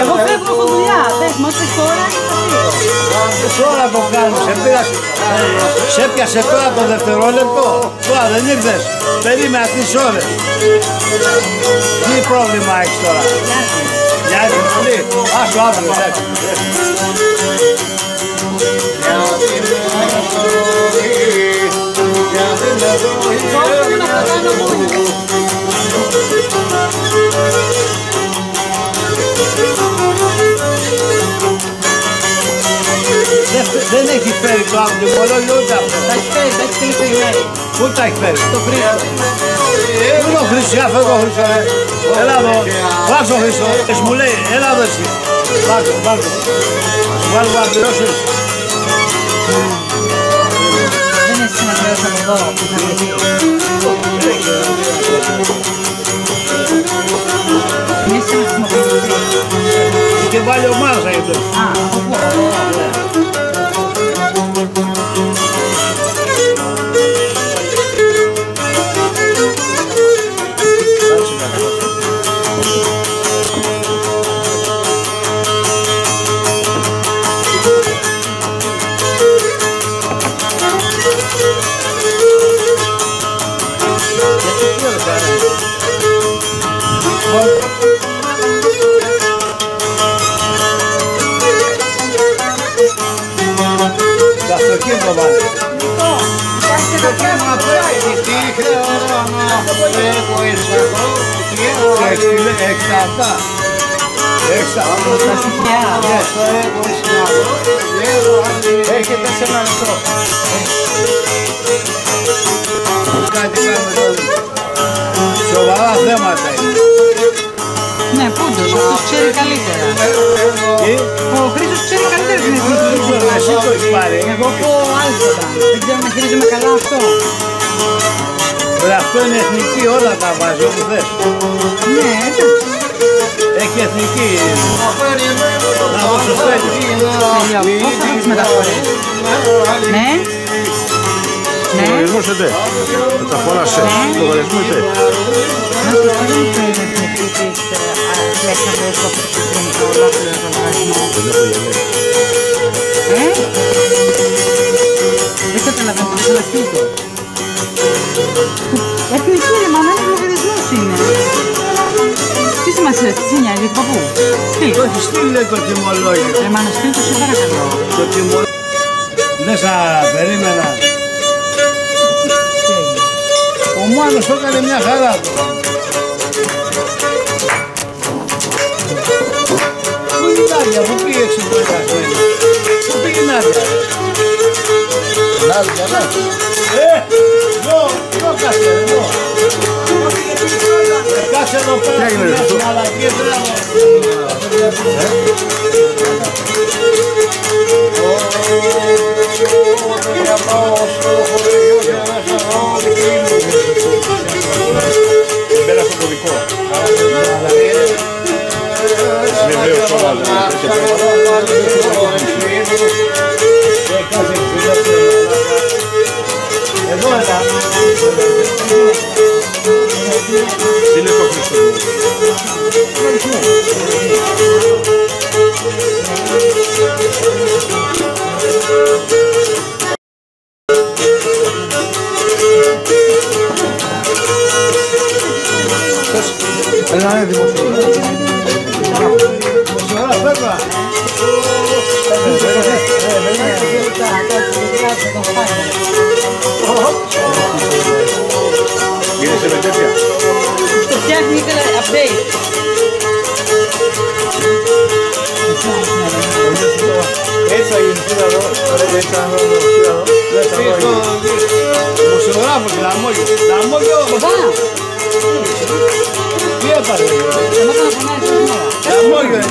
Eu vou ver como cozinhar, mas você τώρα. Εγώ δεν ξέρω να κάνω. Τελείως, κάτσε εδώ, ρε κύριε. Εγώ φεύγω από δουλειά. Πες μου, ήρθες τώρα και θα φύγω. Τώρα το κάνω, σε πήρασε. Σε έπιασε τώρα το δευτερόλεπτο. Τώρα δεν ήρθες. Περίμενα τις ώρες. Τι πρόβλημα έχεις τώρα; Μοιάζει πολύ. Άσο αύριο, εντάξει. Κόψτε να Δεν- Δεν έχει φέρει το αμφιβολόγιο ούτε αυτό. Θα έχει φέρει, θα έχει στείλει το email. Πού τα έχει φέρει; Το Χρήστο. Πού είναι ο Χρήστος, αφού εδώ ο Χρήστος, ρε. Έλα εδώ. Βάζω ο Χρήστος. Εσύ μου λέει, έλα εδώ εσύ. Βάζω, βάζω. Βάζω να πληρώσεις. Δεν έχει να πληρώσω από εδώ που θα βρεθεί. Είναι σε να χρησιμοποιηθεί. Και βάλει ομάδα θα γίνει. Α, Το αυτοκίνητο βάλει. Έχεις τα αυτά. Έχεις τα Τα στοιχεία. Έχετε σε ένα λεπτό. Κάτι κάνουμε τώρα. Σοβαρά θέματα ξέρει καλύτερα. Τι; Ο Χρήστος ξέρει καλύτερα την εθνική Δεν ξέρω, εσύ το έχεις πάρει. Εγώ πω άλφα. Δεν ξέρω να χειρίζομαι καλά αυτό. Ρε, αυτό είναι εθνική, όλα τα βάζει όπου θες. Ναι, εντάξει. Έχει εθνική. Να το σου στέλνει. Τελειώ. Πώς θα τις μεταφορές. Ναι. Ναι. Λογαριασμό ΕΤΕ. Μεταφορά σε λογαριασμό ΕΤΕ. Να σου στείλω την εθνική της Αλέξανδρος που πριν το ολόκληρο το λογαριασμό. Δεν έχω γελάει. Ε; Δεν καταλαβαίνω, το θέλω στείλω. Εθνική ρε μάνα, ένας λογαριασμός είναι. Τι σημασία, τι σε νοιάζει, παππού. Τι. Το έχει στείλει λέει, το τιμολόγιο. Ρε μάνα, στείλ το σε παρακαλώ. Το τιμολόγιο. Μέσα περίμενα. Τι έγινε. Ο Μάνος το έκανε μια χαρά του. Πού πήγε η Νάντια. Νάντια, Νάντια. Ε, εδώ, εδώ κάτσε, εδώ. Ε, Κάτσε εδώ πέρα. Τι έγινε, ρε, μια αυτό; μαλακία, μπράβο. Πέρα στο κωδικό. Βεβαίως όλα. Ε, κάτσε, εξυπηρετασμένη, μαλάκα. Εδώ Technical update. Eso. Ahora está la. La